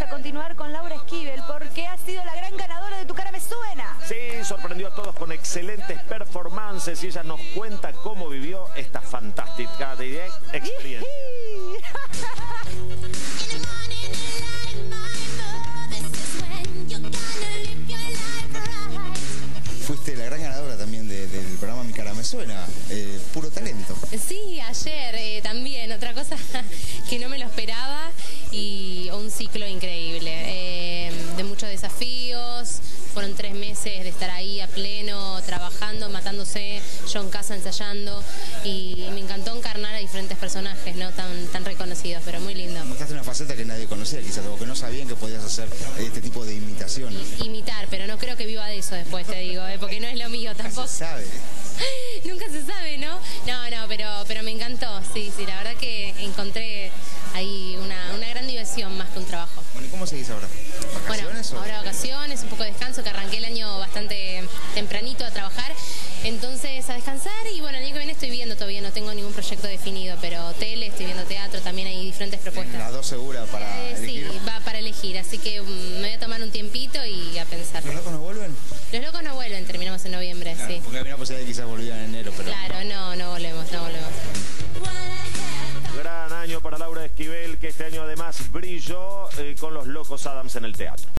vamos a continuar con Laura Esquivel porque ha sido la gran ganadora de Tu cara me suena. Sí, sorprendió a todos con excelentes performances y ella nos cuenta cómo vivió esta fantástica experiencia. Fuiste la gran ganadora también del programa Mi cara me suena, eh, puro talento. Sí, ayer eh, también, de muchos desafíos, fueron tres meses de estar ahí a pleno, trabajando, matándose, yo en casa ensayando y me encantó encarnar a diferentes personajes, no tan, tan reconocidos, pero muy lindo. Mostraste una faceta que nadie conocía quizás, o que no sabían que podías hacer este tipo de imitación. imitar, pero no creo que viva de eso después, te digo, ¿eh? porque no es lo mío tampoco. se sabe. Nunca se sabe, ¿no? No, no, pero, pero me encantó, sí, sí, la verdad que encontré ahí una, una gran diversión más que un trabajo. Bueno, ¿y cómo seguís ahora? ¿Vacaciones bueno, ahora vacaciones, un poco de descanso, que arranqué el año bastante tempranito a trabajar. Entonces a descansar y bueno, el año que viene estoy viendo todavía, no tengo ningún proyecto definido, pero tele, estoy viendo teatro, también hay diferentes propuestas. Las dos seguras para eh, elegir. Sí, va para elegir, así que mm, me voy a tomar un tiempito y a pensar. ¿Los locos no vuelven? Los locos no vuelven, terminamos en noviembre, sí. Porque había una posibilidad de quizás volvían en enero, pero... Claro, no, no volvemos, no volvemos. Gran año para Laura Esquivel, que este año además brilló eh, con los Locos Adams en el teatro.